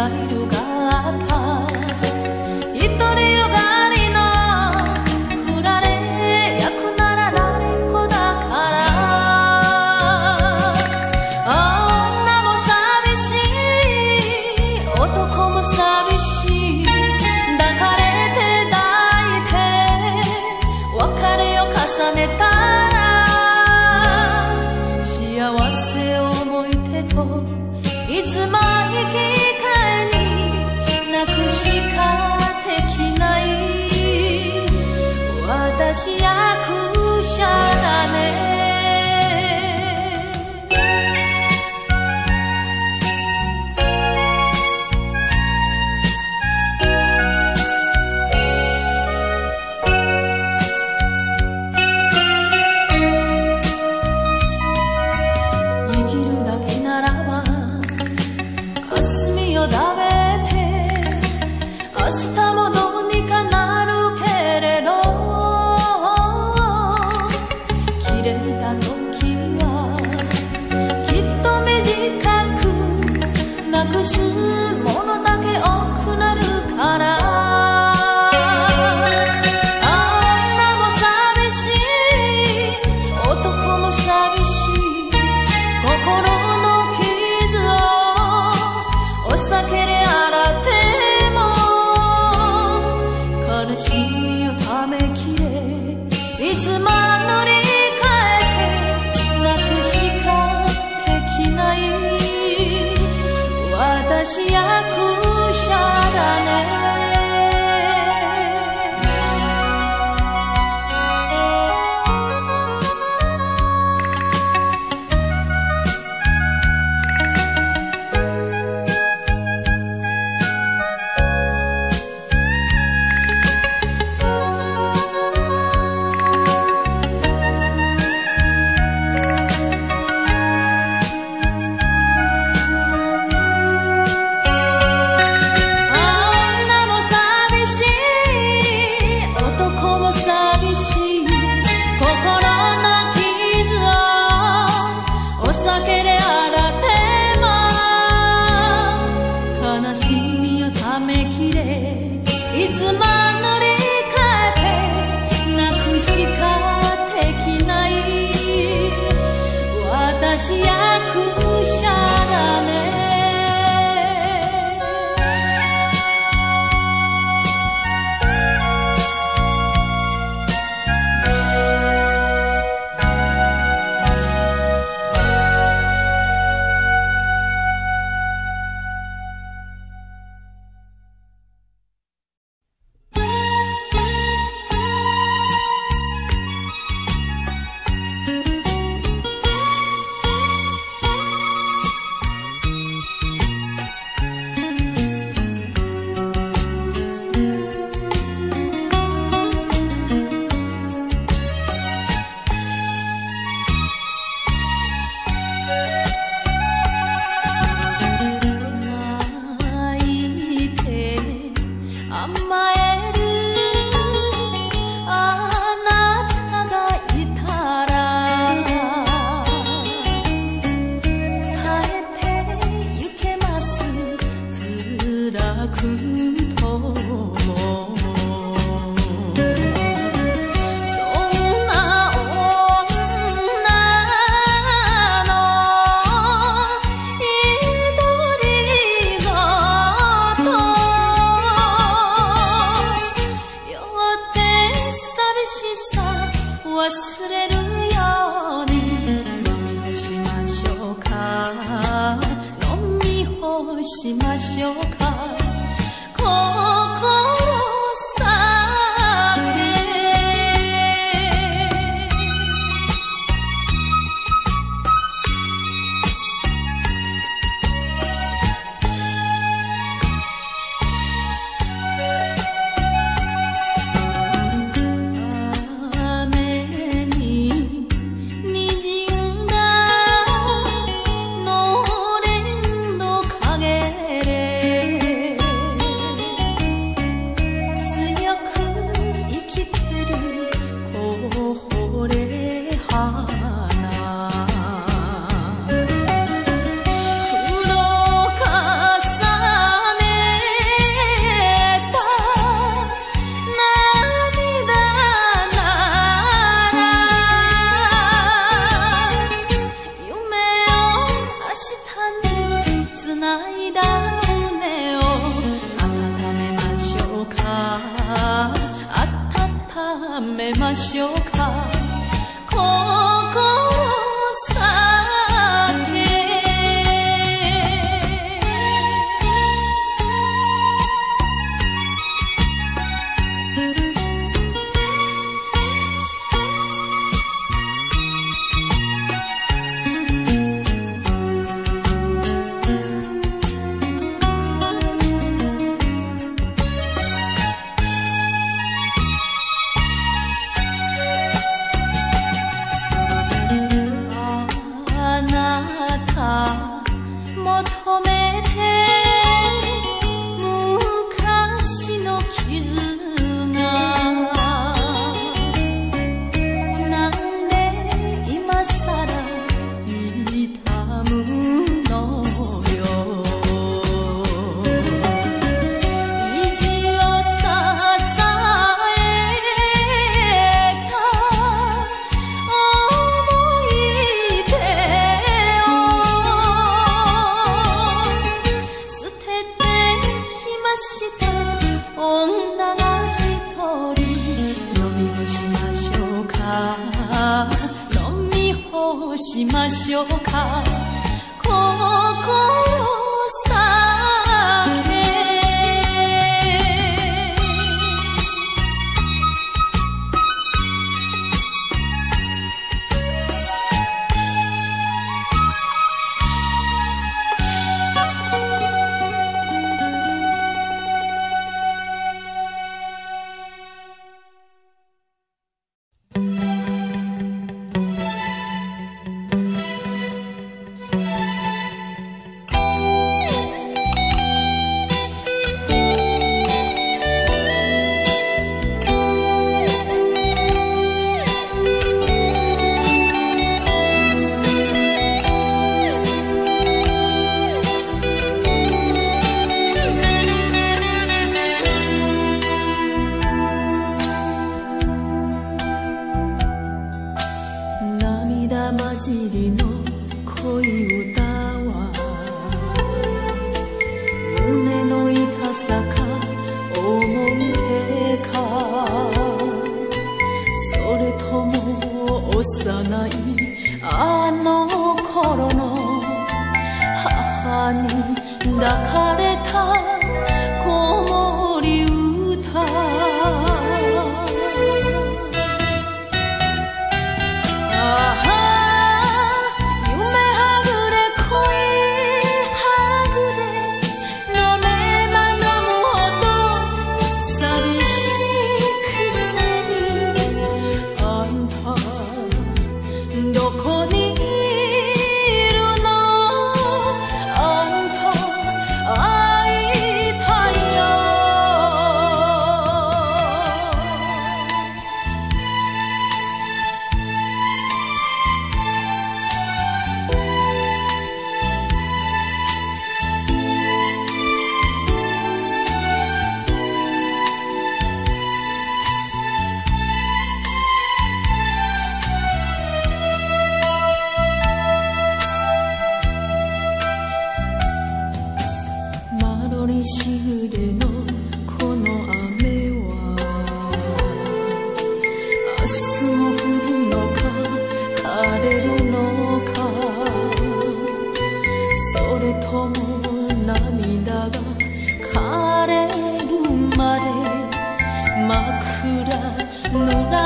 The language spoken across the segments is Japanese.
わゆる一人よが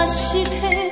して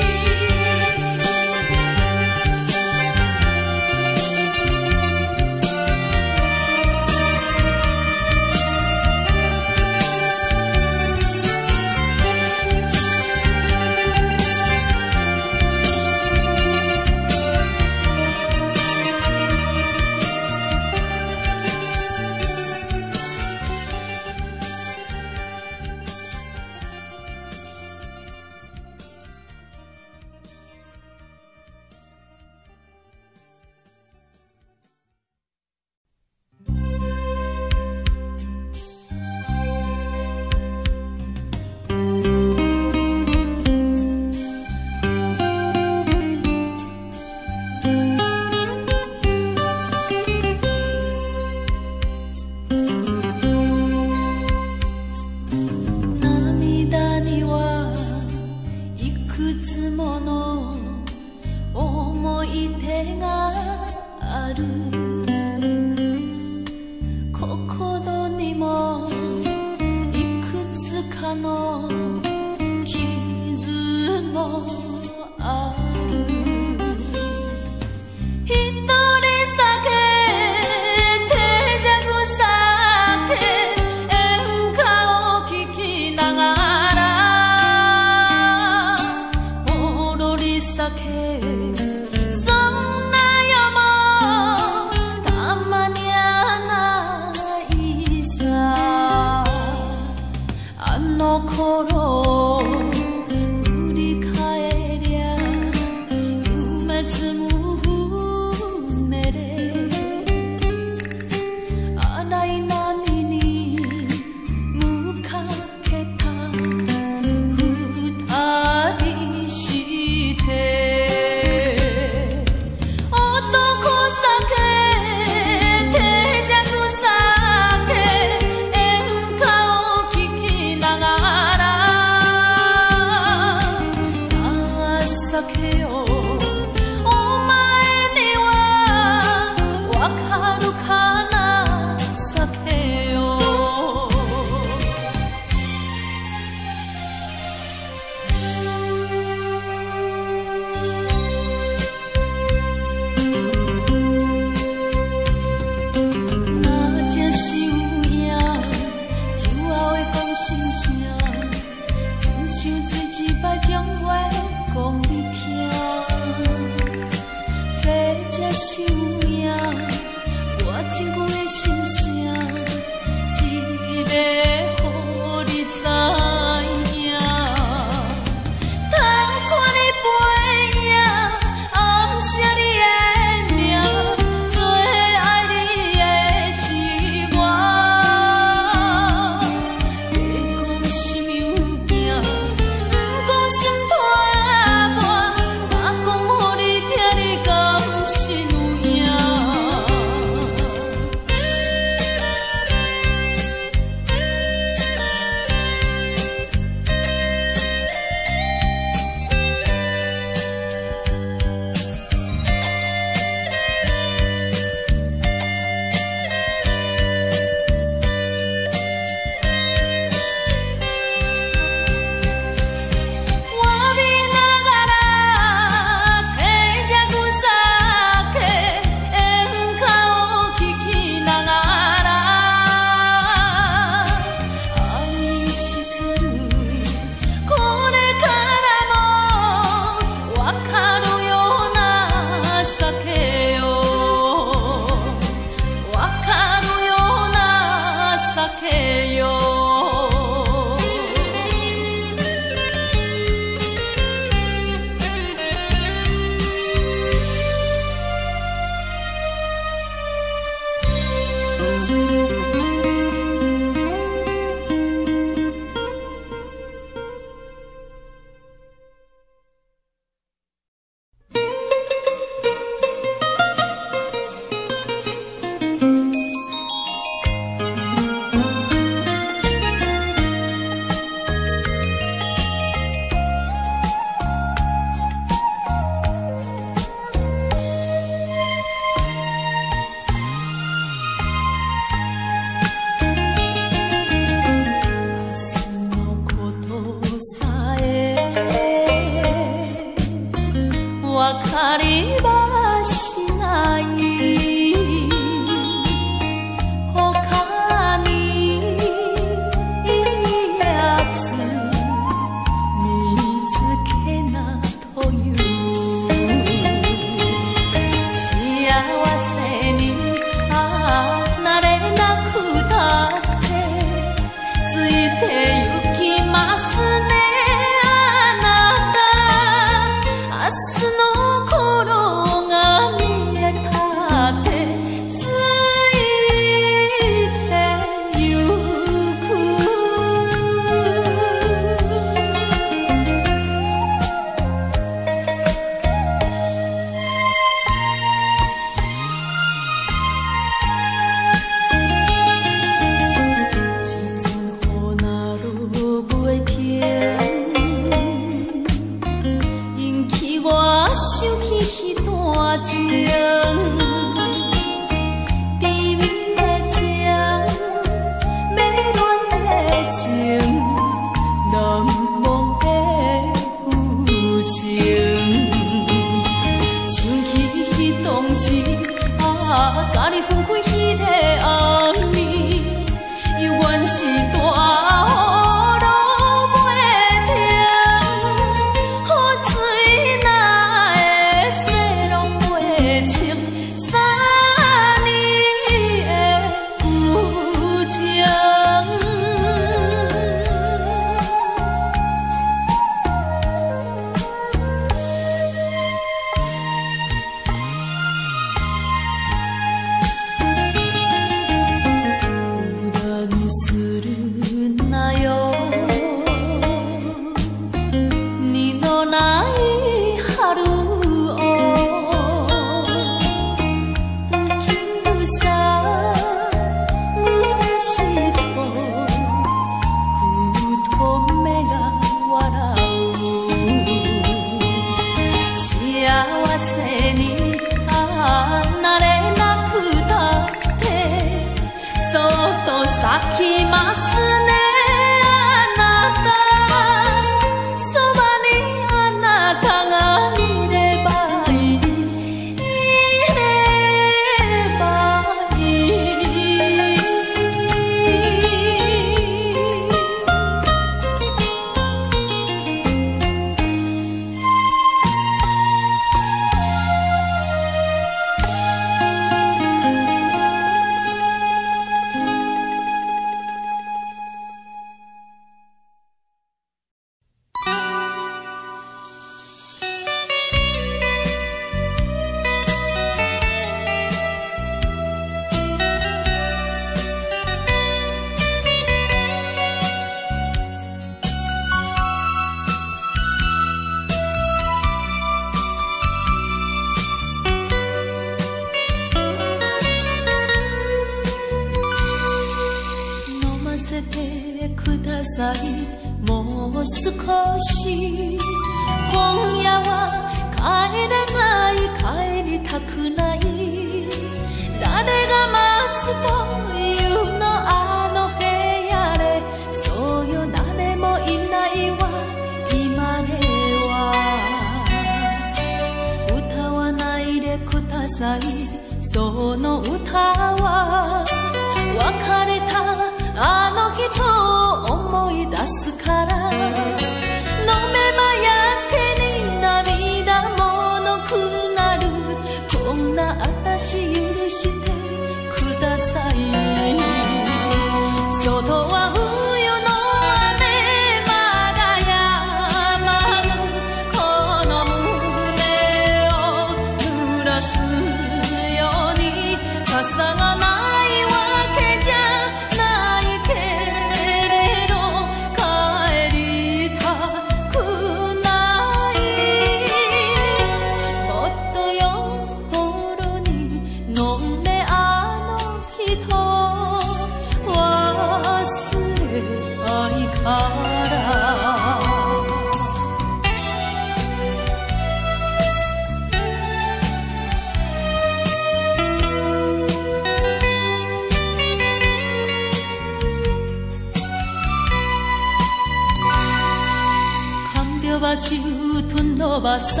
西，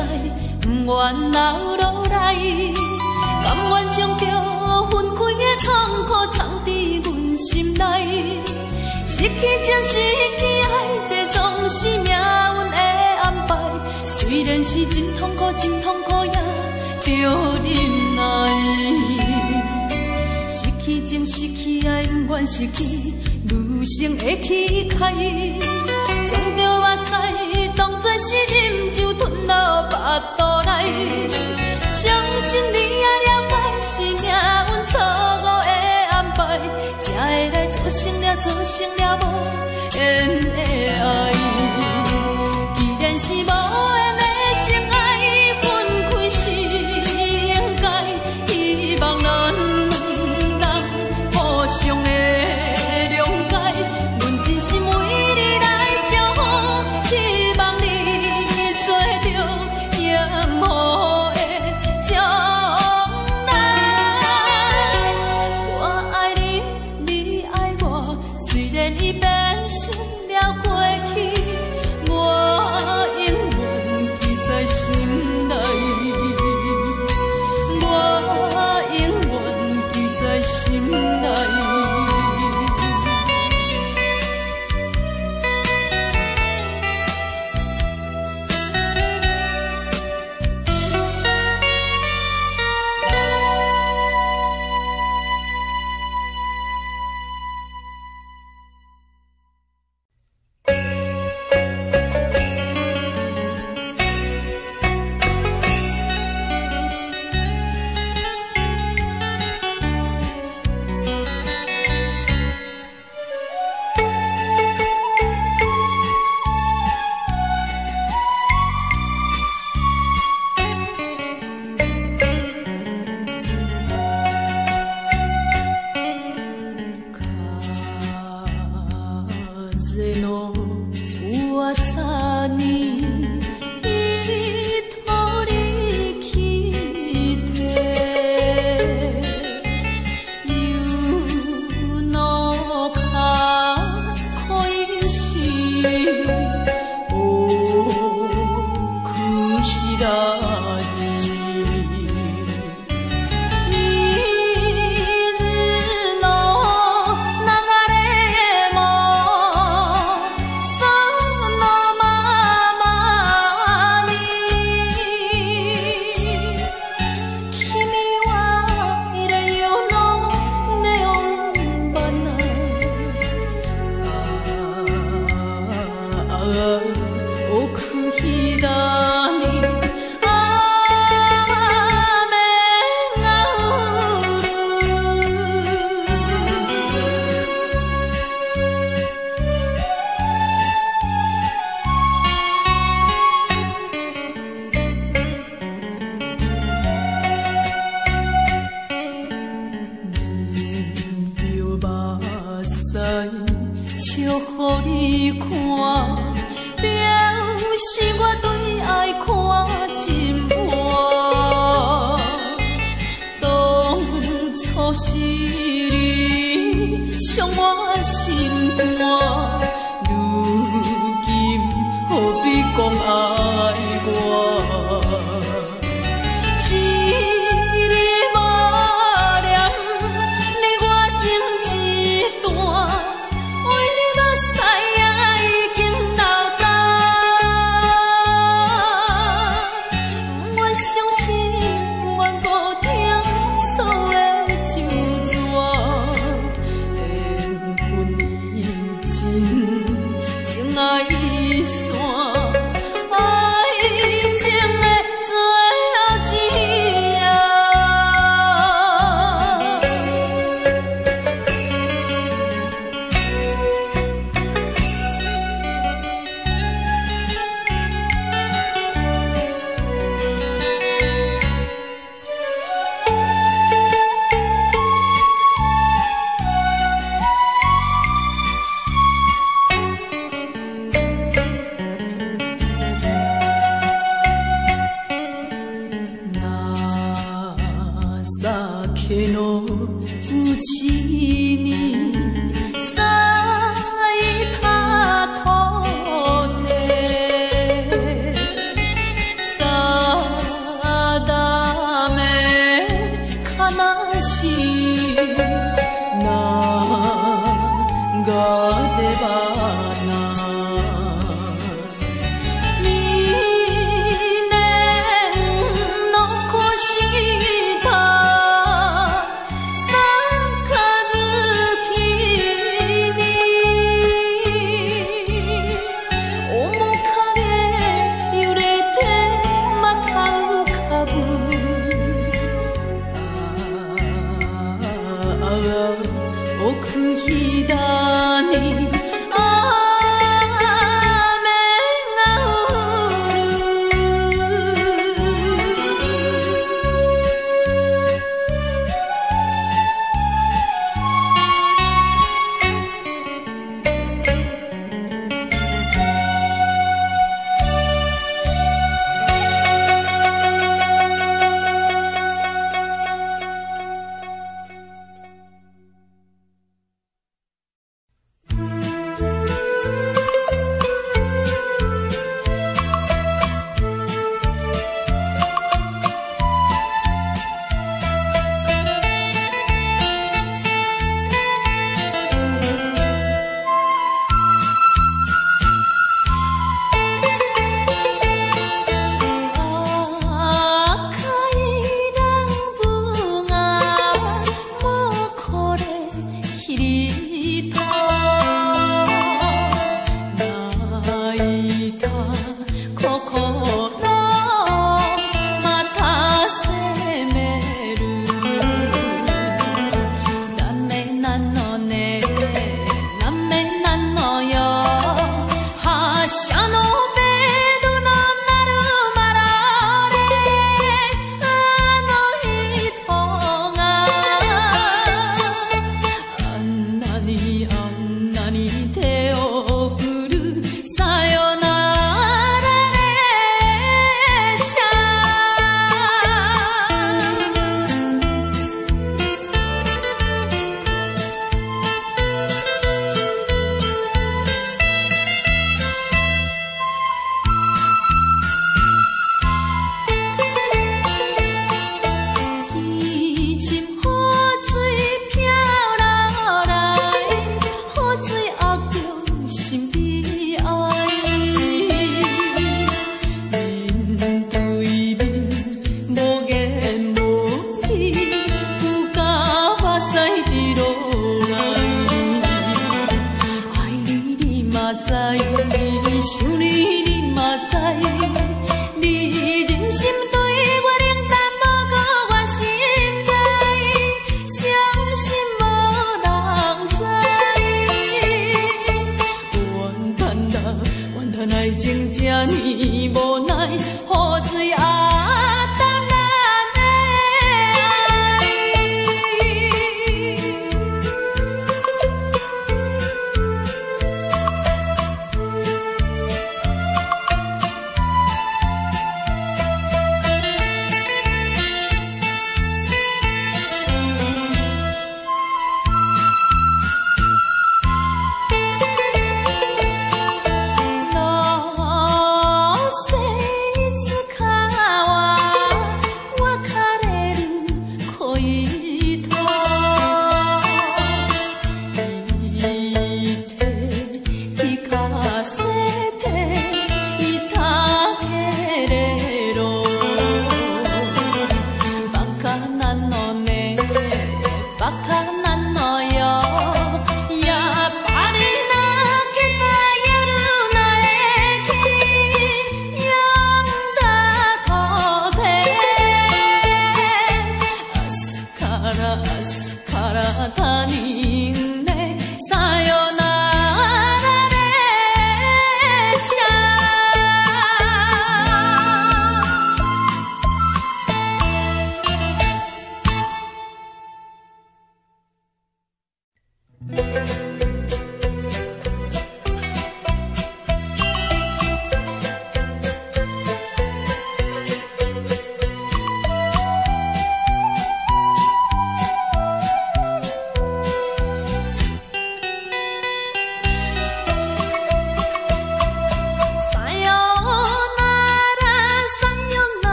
不愿流落来，甘愿将着分开的痛苦藏在阮心内。失去真失去爱，这总是命运的安排。虽然是真痛苦，真痛苦也着忍耐。失去真失去爱，不愿失去女性的气概，将着目屎。是饮酒吞落巴肚内，相信你啊，了爱是命运错误的安排，才会来做成了，做成了无缘的爱，既然是无。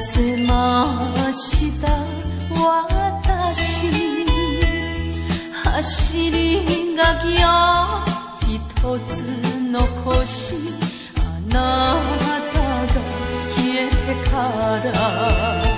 せました。私走り書きを一つ残し。あなたが消えてから。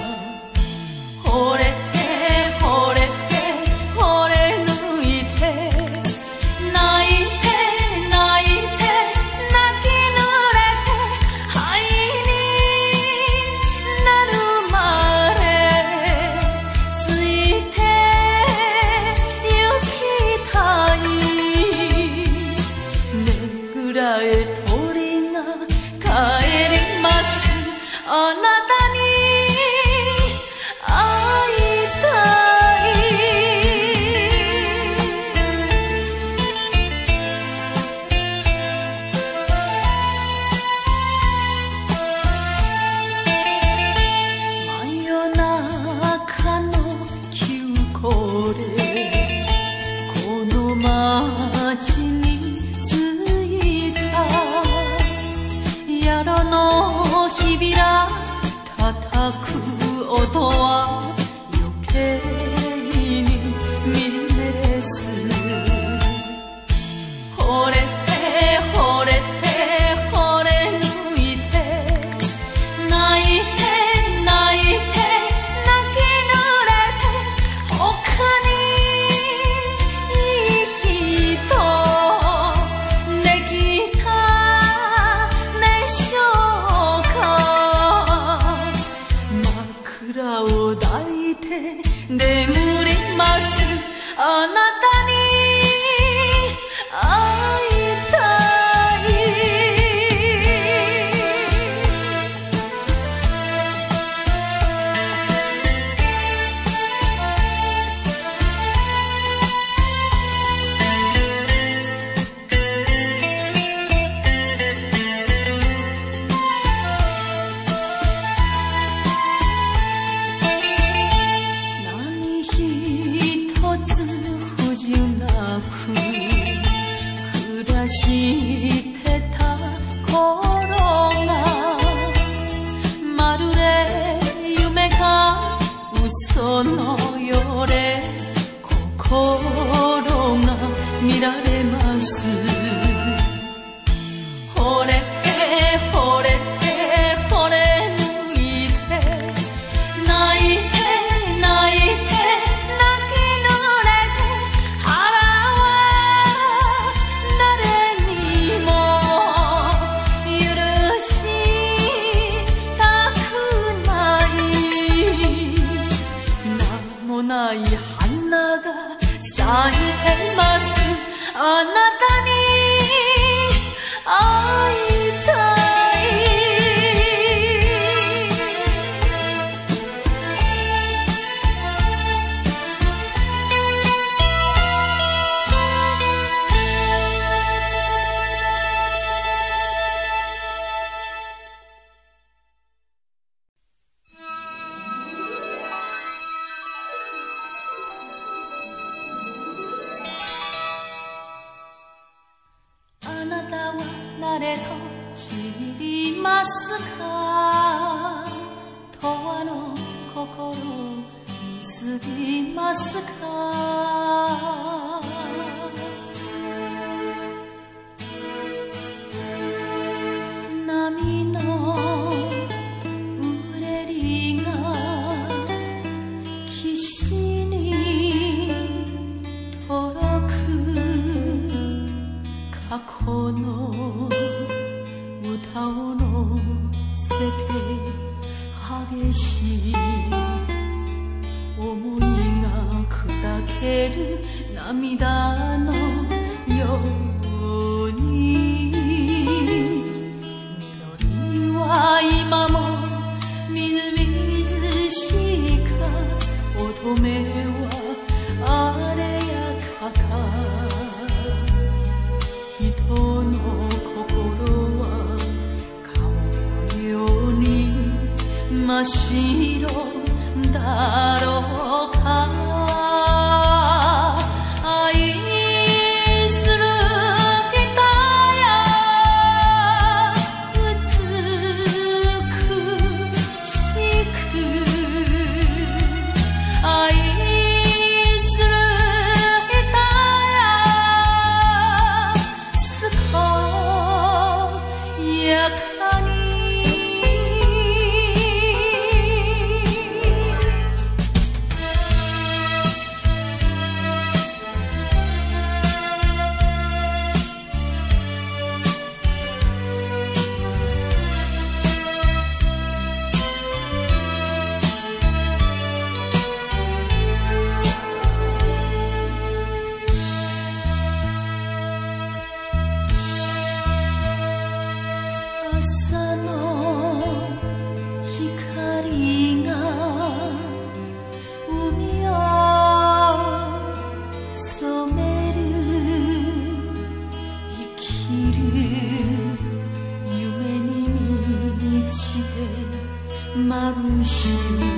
眩しい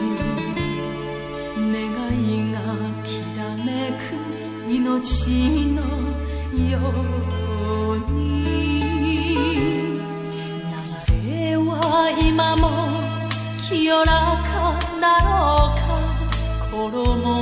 願いがきらめく命のように。流れは今も清らかだろうか。衣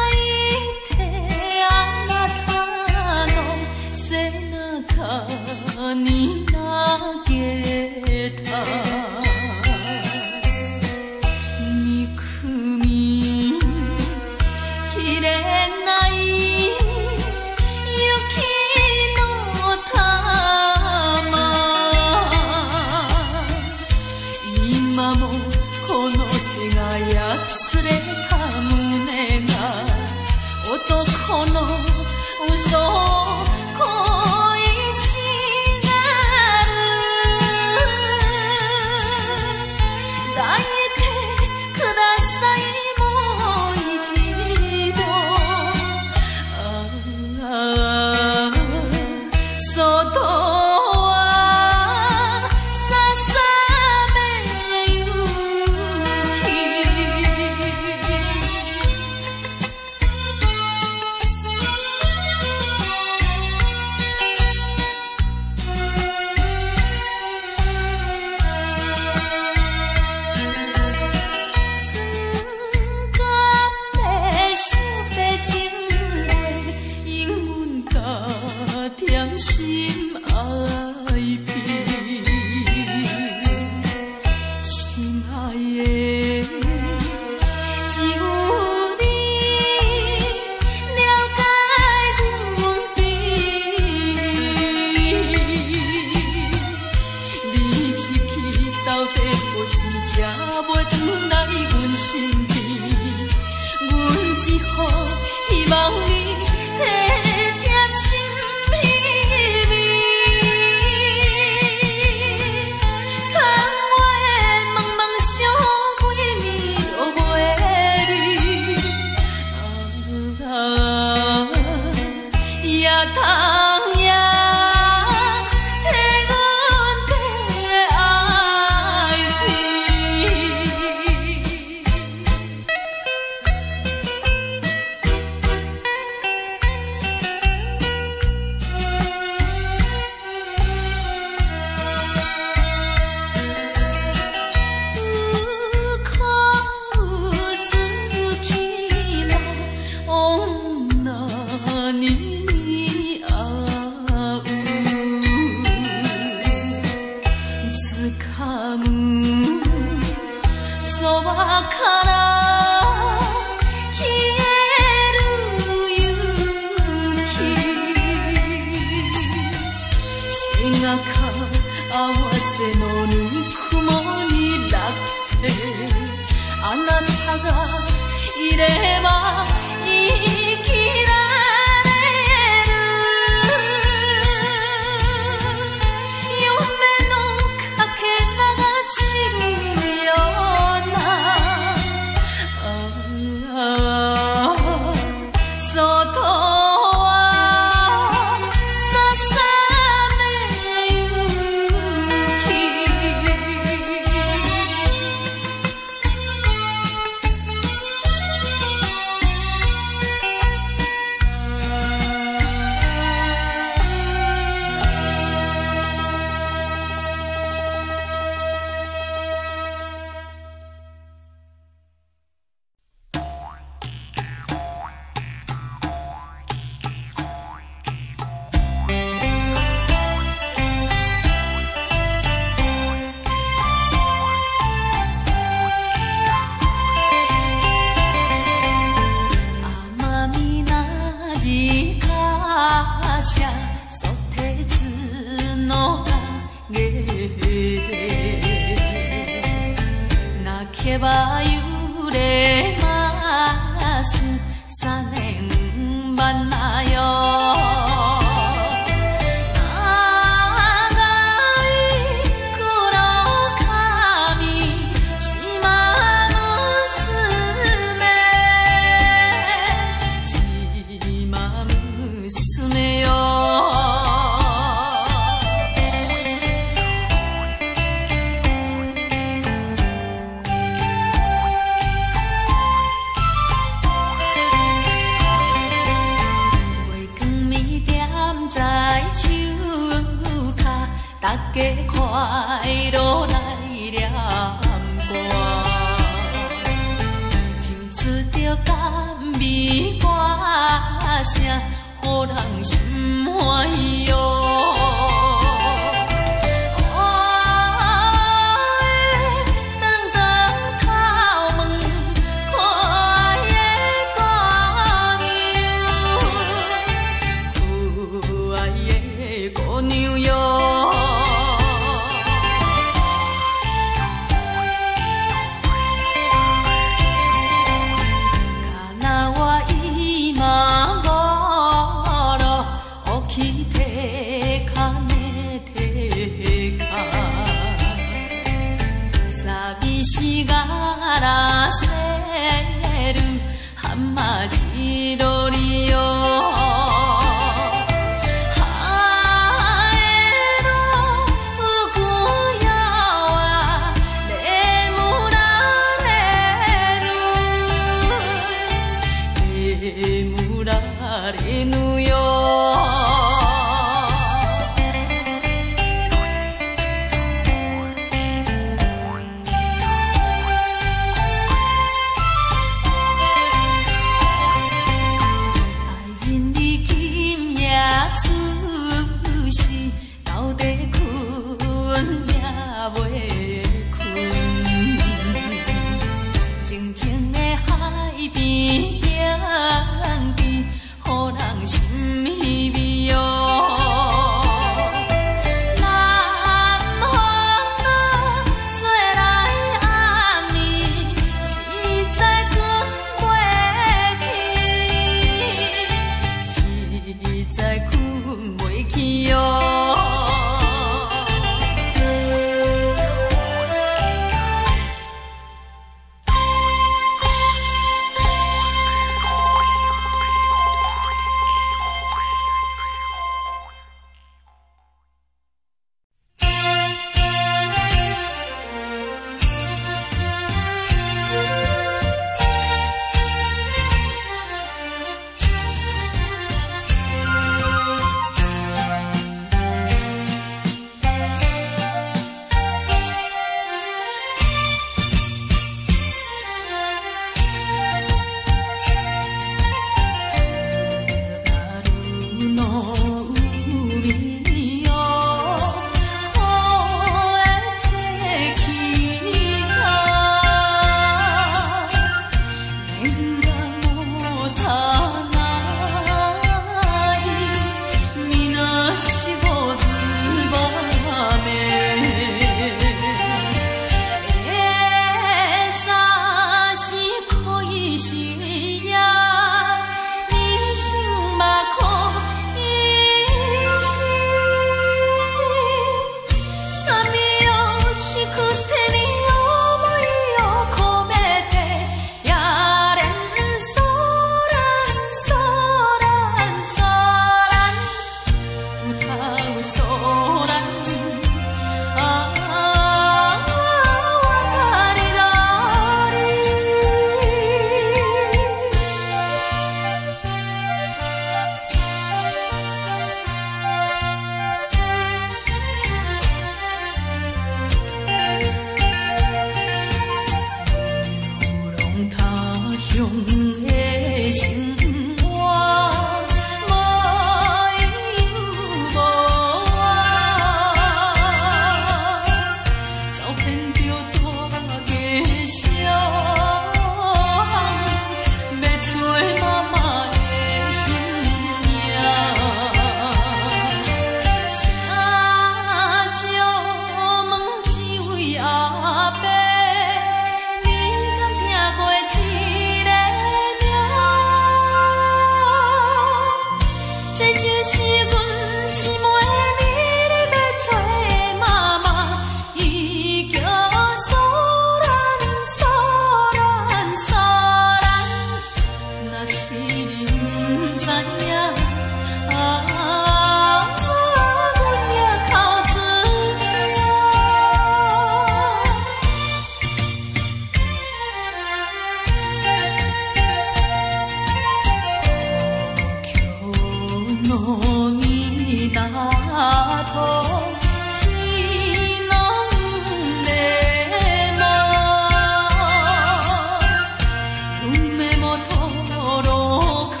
ろうか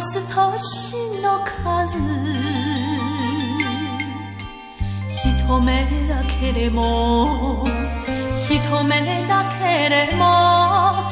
す年の数。一目だけでも。一目だけでも。